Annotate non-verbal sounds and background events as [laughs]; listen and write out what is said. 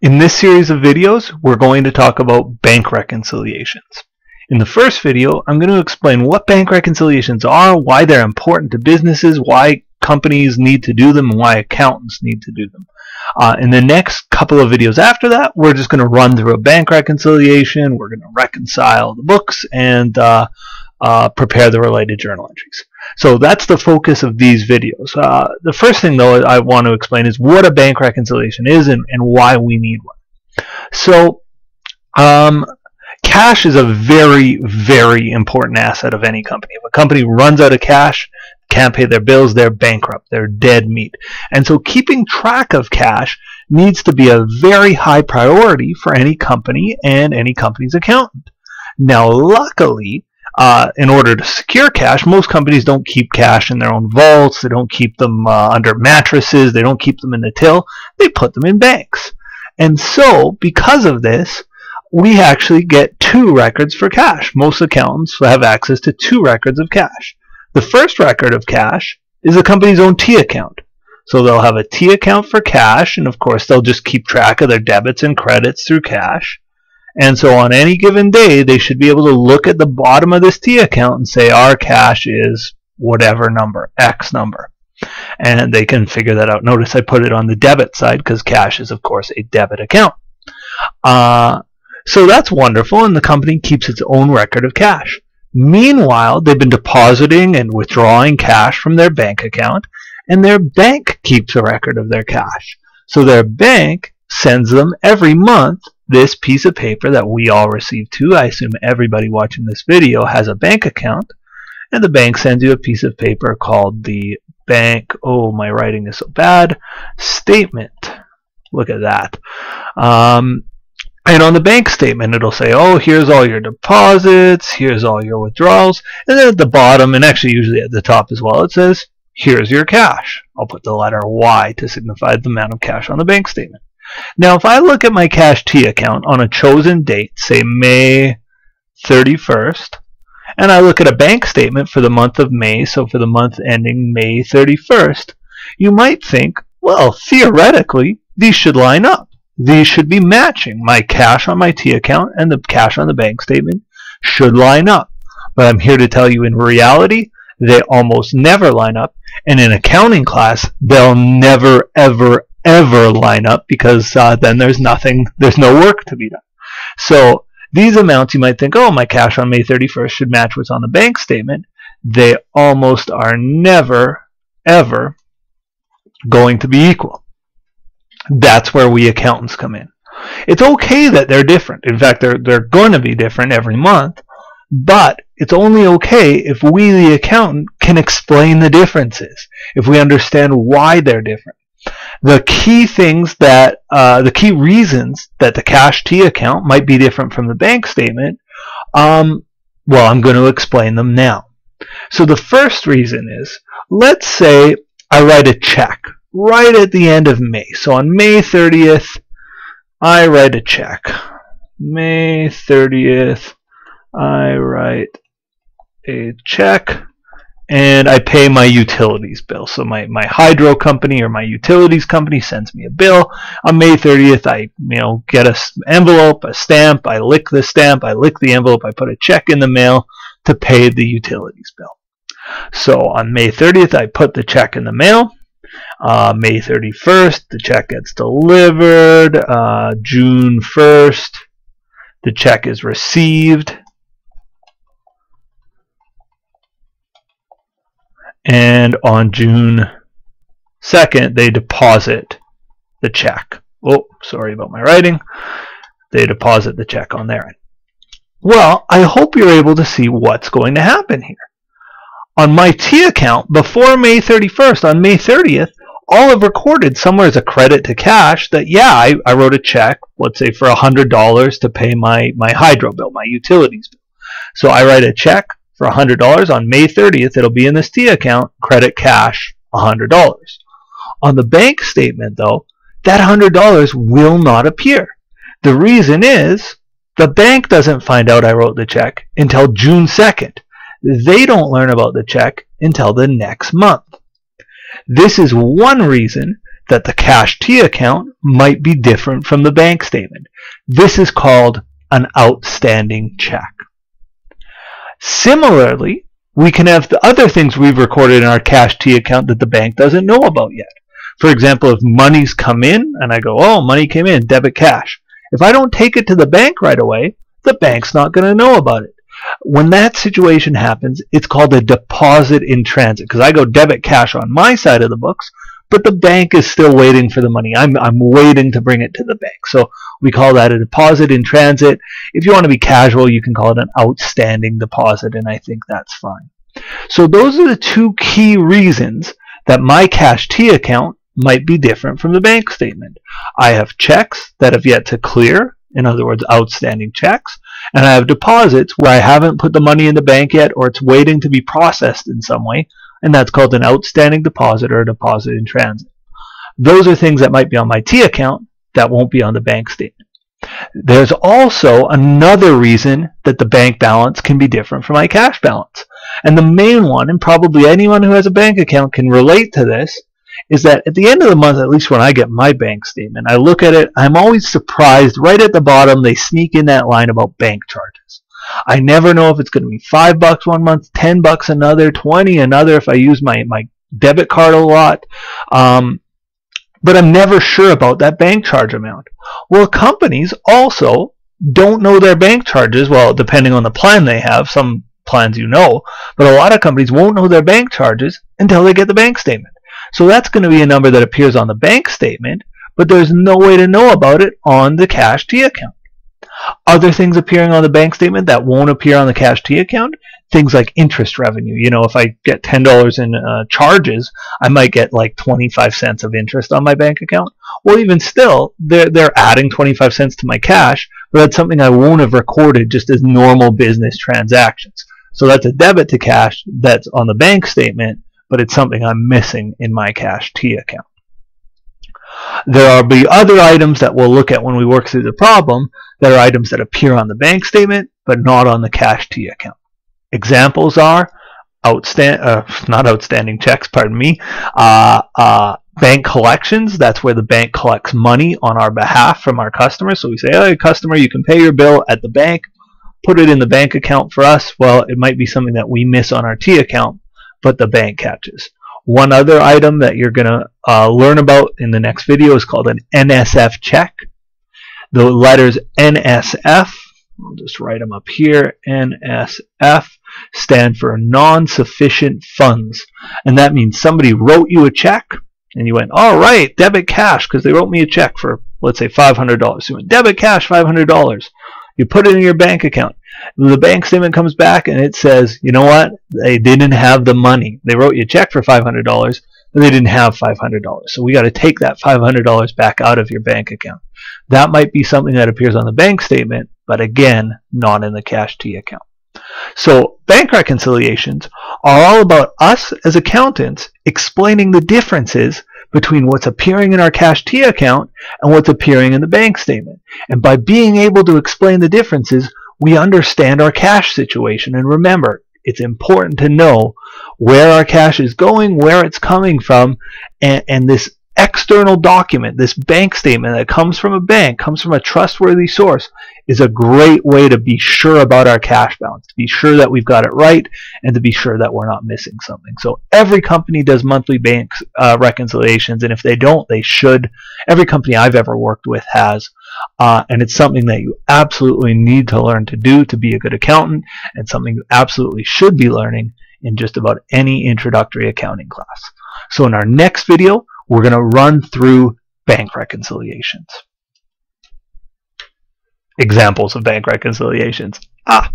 In this series of videos, we're going to talk about bank reconciliations. In the first video, I'm going to explain what bank reconciliations are, why they're important to businesses, why companies need to do them, and why accountants need to do them. Uh, in the next couple of videos after that, we're just going to run through a bank reconciliation, we're going to reconcile the books, and uh, uh, prepare the related journal entries. So that's the focus of these videos. Uh, the first thing, though, I want to explain is what a bank reconciliation is and, and why we need one. So, um, cash is a very, very important asset of any company. If a company runs out of cash, can't pay their bills, they're bankrupt, they're dead meat. And so keeping track of cash needs to be a very high priority for any company and any company's accountant. Now, luckily, uh, in order to secure cash, most companies don't keep cash in their own vaults. They don't keep them uh, under mattresses. They don't keep them in the till. They put them in banks. And so, because of this, we actually get two records for cash. Most accountants have access to two records of cash. The first record of cash is the company's own T account. So they'll have a T account for cash, and of course they'll just keep track of their debits and credits through cash. And so on any given day, they should be able to look at the bottom of this T account and say our cash is whatever number, X number. And they can figure that out. Notice I put it on the debit side because cash is, of course, a debit account. Uh, so that's wonderful, and the company keeps its own record of cash. Meanwhile, they've been depositing and withdrawing cash from their bank account, and their bank keeps a record of their cash. So their bank sends them every month this piece of paper that we all receive too. I assume everybody watching this video has a bank account. And the bank sends you a piece of paper called the bank, oh, my writing is so bad, statement. Look at that. Um, and on the bank statement, it'll say, oh, here's all your deposits, here's all your withdrawals. And then at the bottom, and actually usually at the top as well, it says, here's your cash. I'll put the letter Y to signify the amount of cash on the bank statement. Now, if I look at my Cash T account on a chosen date, say May 31st, and I look at a bank statement for the month of May, so for the month ending May 31st, you might think, well, theoretically, these should line up. These should be matching. My cash on my T account and the cash on the bank statement should line up. But I'm here to tell you in reality, they almost never line up. And in accounting class, they'll never, ever, ever line up because uh, then there's nothing, there's no work to be done. So these amounts you might think, oh, my cash on May 31st should match what's on the bank statement. They almost are never, ever going to be equal. That's where we accountants come in. It's okay that they're different. In fact, they're, they're going to be different every month, but it's only okay if we, the accountant, can explain the differences, if we understand why they're different the key things that uh, the key reasons that the cash T account might be different from the bank statement, um, well, I'm going to explain them now. So the first reason is, let's say I write a check right at the end of May. So on May 30th, I write a check. May 30th, I write a check and I pay my utilities bill. So my, my hydro company or my utilities company sends me a bill. On May 30th, I you know get a envelope, a stamp. I lick the stamp. I lick the envelope. I put a check in the mail to pay the utilities bill. So on May 30th, I put the check in the mail. Uh, May 31st, the check gets delivered. Uh, June 1st, the check is received. And on June 2nd, they deposit the check. Oh, sorry about my writing. They deposit the check on their end. Well, I hope you're able to see what's going to happen here. On my T account, before May 31st, on May 30th, all I've recorded somewhere as a credit to cash that, yeah, I, I wrote a check, let's say for $100 to pay my, my hydro bill, my utilities bill. So I write a check for $100 on May 30th. It'll be in this T account, credit cash $100. On the bank statement, though, that $100 will not appear. The reason is the bank doesn't find out I wrote the check until June 2nd. They don't learn about the check until the next month. This is one reason that the cash T account might be different from the bank statement. This is called an outstanding check. Similarly, we can have the other things we've recorded in our cash T account that the bank doesn't know about yet. For example, if money's come in and I go, oh, money came in, debit cash. If I don't take it to the bank right away, the bank's not going to know about it. When that situation happens, it's called a deposit in transit because I go debit cash on my side of the books, but the bank is still waiting for the money. I'm, I'm waiting to bring it to the bank. So we call that a deposit in transit. If you want to be casual, you can call it an outstanding deposit, and I think that's fine. So those are the two key reasons that my Cash T account might be different from the bank statement. I have checks that have yet to clear, in other words, outstanding checks, and I have deposits where I haven't put the money in the bank yet or it's waiting to be processed in some way, and that's called an outstanding deposit or a deposit in transit. Those are things that might be on my T account that won't be on the bank statement. There's also another reason that the bank balance can be different from my cash balance. And the main one, and probably anyone who has a bank account can relate to this, is that at the end of the month, at least when I get my bank statement, I look at it, I'm always surprised. Right at the bottom, they sneak in that line about bank charges. I never know if it's going to be five bucks one month, ten bucks another, twenty another if I use my my debit card a lot. Um, but I'm never sure about that bank charge amount. Well, companies also don't know their bank charges. Well, depending on the plan they have, some plans you know, but a lot of companies won't know their bank charges until they get the bank statement. So that's going to be a number that appears on the bank statement, but there's no way to know about it on the cash T account. Other things appearing on the bank statement that won't appear on the cash T account, things like interest revenue. You know, if I get $10 in uh, charges, I might get like 25 cents of interest on my bank account. Well, even still, they're, they're adding 25 cents to my cash, but that's something I won't have recorded just as normal business transactions. So that's a debit to cash that's on the bank statement, but it's something I'm missing in my cash T account. There will be other items that we'll look at when we work through the problem that are items that appear on the bank statement but not on the cash T account. Examples are outstand uh, [laughs] not outstanding checks, pardon me, uh, uh, bank collections. That's where the bank collects money on our behalf from our customers. So we say, "Hey, customer, you can pay your bill at the bank. Put it in the bank account for us." Well, it might be something that we miss on our T account, but the bank catches. One other item that you're going to uh, learn about in the next video is called an NSF check. The letters NSF, I'll just write them up here, NSF stand for non-sufficient funds. And that means somebody wrote you a check and you went, all right, debit cash, because they wrote me a check for, let's say, $500. So you went, debit cash, $500. You put it in your bank account. The bank statement comes back and it says, you know what? They didn't have the money. They wrote you a check for $500, but they didn't have $500. So we got to take that $500 back out of your bank account. That might be something that appears on the bank statement, but again, not in the cash T account. So bank reconciliations are all about us as accountants explaining the differences between what's appearing in our cash T account and what's appearing in the bank statement. And by being able to explain the differences, we understand our cash situation. And remember, it's important to know where our cash is going, where it's coming from, and, and this external document, this bank statement that comes from a bank, comes from a trustworthy source, is a great way to be sure about our cash balance, to be sure that we've got it right, and to be sure that we're not missing something. So every company does monthly bank uh, reconciliations, and if they don't, they should. Every company I've ever worked with has. Uh, and it's something that you absolutely need to learn to do to be a good accountant, and something you absolutely should be learning in just about any introductory accounting class. So in our next video, we're going to run through bank reconciliations. Examples of bank reconciliations. Ah,